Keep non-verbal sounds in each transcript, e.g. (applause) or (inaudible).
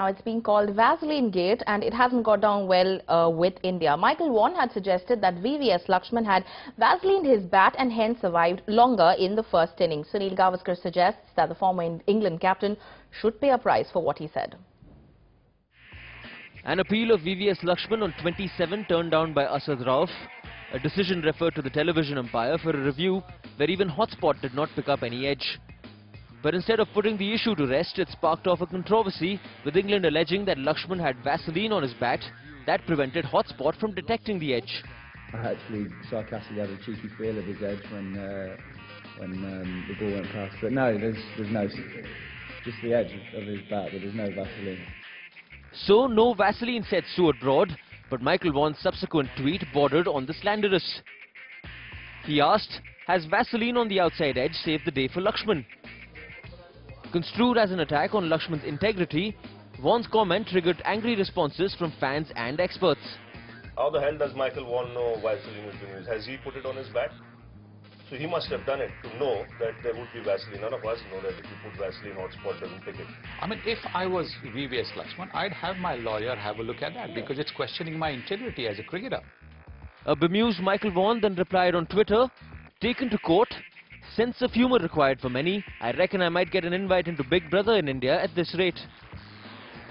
Now, it's been called Vaseline Gate and it hasn't got down well uh, with India. Michael Vaughan had suggested that VVS Laxman had Vaselined his bat and hence survived longer in the first innings. Sunil Gavaskar suggests that the former England captain should pay a price for what he said. An appeal of VVS Laxman on 27 turned down by Asad Rauf. A decision referred to the television umpire for a review where even Hotspot did not pick up any edge. But instead of putting the issue to rest, it sparked off a controversy, with England alleging that Laxman had Vaseline on his bat. That prevented Hotspot from detecting the edge. I actually sarcastically had a cheeky feel of his edge when uh, when um, the ball went past. But no, there's there's no just the edge of his bat, but there's no Vaseline. So no Vaseline said Stuart Broad, but Michael Vaughan's subsequent tweet bordered on the slanderous. He asked, has Vaseline on the outside edge saved the day for Laxman? Construed as an attack on Laxman's integrity, Vaughan's comment triggered angry responses from fans and experts. How the hell does Michael Vaughan know Vaseline is being used? Has he put it on his back? So he must have done it to know that there would be Vaseline. None of us know that if you put Vaseline, hotspot doesn't pick it. I mean, if I was VVS Laxman, I'd have my lawyer have a look at that because it's questioning my integrity as a cricketer. A bemused Michael Vaughan then replied on Twitter, taken to court, Sense of humour required for many. I reckon I might get an invite into Big Brother in India at this rate.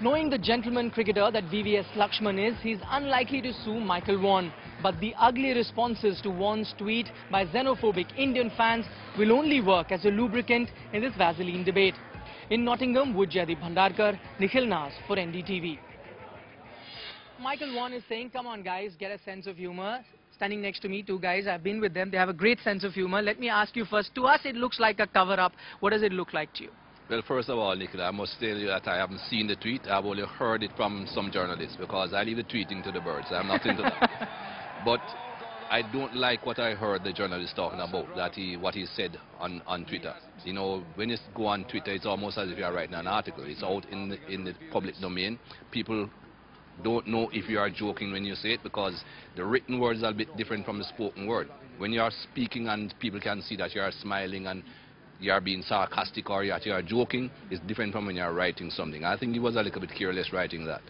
Knowing the gentleman cricketer that VVS Laxman is, he's unlikely to sue Michael Vaughan. But the ugly responses to Vaughan's tweet by xenophobic Indian fans will only work as a lubricant in this Vaseline debate. In Nottingham, Wujjadi Bhandarkar, Nikhil Naz for NDTV. Michael Vaughan is saying, come on guys, get a sense of humor standing next to me, two guys. I've been with them. They have a great sense of humor. Let me ask you first. To us, it looks like a cover-up. What does it look like to you? Well, first of all, Nicola, I must tell you that I haven't seen the tweet. I've only heard it from some journalists because I leave the tweeting to the birds. I'm not into that. (laughs) but I don't like what I heard the journalist talking about, that he, what he said on, on Twitter. You know, when you go on Twitter, it's almost as if you're writing an article. It's out in the, in the public domain. People don't know if you are joking when you say it because the written words are a bit different from the spoken word. When you are speaking and people can see that you are smiling and you are being sarcastic or you are joking, it's different from when you are writing something. I think he was a little bit careless writing that.